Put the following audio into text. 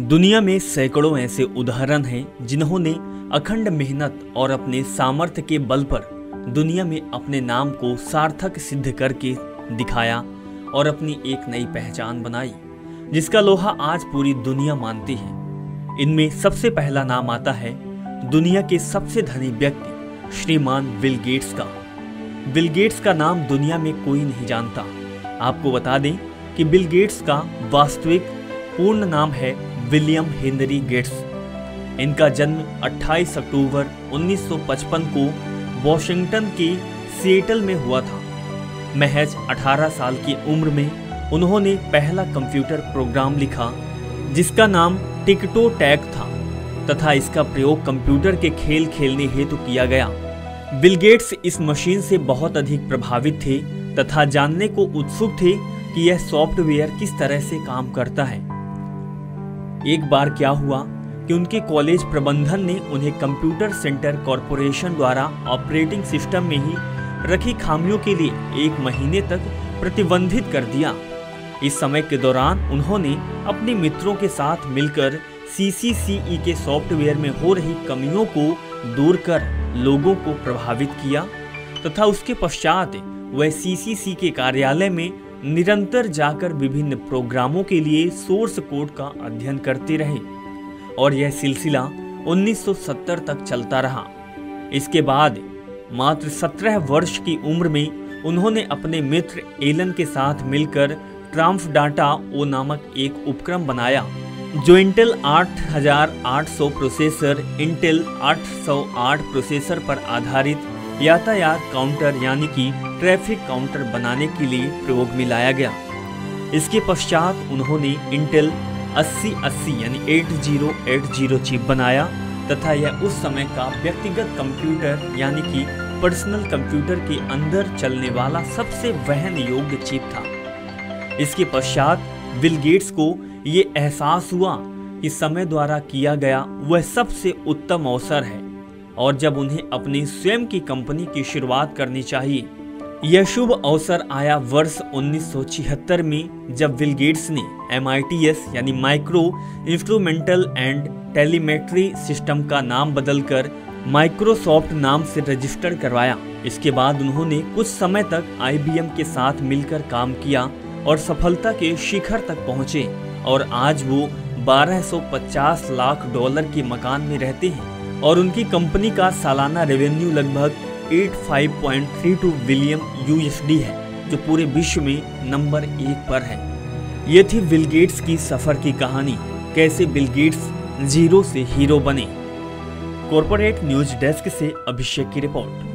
दुनिया में सैकड़ों ऐसे उदाहरण हैं जिन्होंने अखंड मेहनत और अपने सामर्थ्य के बल पर दुनिया में अपने नाम को सार्थक सिद्ध करके दिखाया और अपनी एक नई पहचान बनाई, जिसका लोहा आज पूरी दुनिया मानती है। इनमें सबसे पहला नाम आता है दुनिया के सबसे धनी व्यक्ति, श्रीमान बिल गेट्स का। बिल गेट्स का नाम दुनिया में कोई नहीं जानता। आपको बता दें कि बिल गेट्स का वास्तविक पूर्ण नाम है विलियम हेनरी गेट्स। इनका जन्म 28 अक्टूबर 1955 को वॉशिंगटन के सिएटल में हुआ था। महज 18 साल की उम्र में उन्होंने पहला कंप्यूटर प्रोग्राम लिखा, जिसका नाम टिकटो टैग था, तथा इसका प्रयोग कंप्यूटर के खेल खेलने हेतु किया गया। बिल गेट्स इस मशीन से बहुत अधिक प्रभावित थे, तथा जानने को उत्सुक थे कि यह सॉफ्टवेयर किस तरह से काम करता है। एक बार क्या हुआ कि उनके कॉलेज प्रबंधन ने उन्हें कंप्यूटर सेंटर कॉरपोरेशन द्वारा ऑपरेटिंग सिस्टम में ही रखी खामियों के लिए एक महीने तक प्रतिबंधित कर दिया। इस समय के दौरान उन्होंने अपने मित्रों के साथ मिलकर सीसीसीई के सॉफ्टवेयर में हो रही कमियों को दूर कर लोगों को प्रभावित किया तथा उसके पश्चात वह सी के कार्यालय में निरंतर जाकर विभिन्न प्रोग्रामों के लिए सोर्स कोड का अध्ययन करते रहे, और यह सिलसिला 1970 तक चलता रहा। इसके बाद, मात्र 17 वर्ष की उम्र में, उन्होंने अपने मित्र एलन के साथ मिलकर ट्राम्फ डाटा ओ नामक एक उपक्रम बनाया, जो इंटेल 8800 प्रोसेसर, इंटेल 808 प्रोसेसर पर आधारित यातायात काउंटर यानी कि ट्रैफ़िक काउंटर बनाने के लिए प्रयोग में लाया गया। इसके पश्चात उन्होंने इंटेल 8080 यानी 8080 चिप बनाया तथा यह उस समय का व्यक्तिगत कंप्यूटर यानी कि पर्सनल कंप्यूटर के अंदर चलने वाला सबसे वहन योग्य चिप था। इसके पश्चात बिल गेट्स को ये एहसास हुआ कि समय द्वारा किया गया वह सबसे उत्तम अवसर है। और जब उन्हें अपनी स्वयं की कंपनी की शुरुआत करनी चाहिए, यह शुभ अवसर आया वर्ष 1976 में जब विल गेट्स ने एमआईटीएस यानी micro instrumental and telemetry system का नाम बदलकर माइक्रोसॉफ्ट नाम से रजिस्टर करवाया। इसके बाद उन्होंने कुछ समय तक आईबीएम के साथ मिलकर काम किया और सफलता के शिखर तक पहुँचे और आज वो 1250 लाख डॉलर के मकान में रहते हैं। और उनकी कंपनी का सालाना रेवेन्यू लगभग 85.32 बिलियन यूएसडी है, जो पूरे विश्व में नंबर एक पर है। ये थी बिल गेट्स की सफ़र की कहानी, कैसे बिल गेट्स ज़ीरो से हीरो बने। कॉरपोरेट न्यूज़ डेस्क से अभिषेक की रिपोर्ट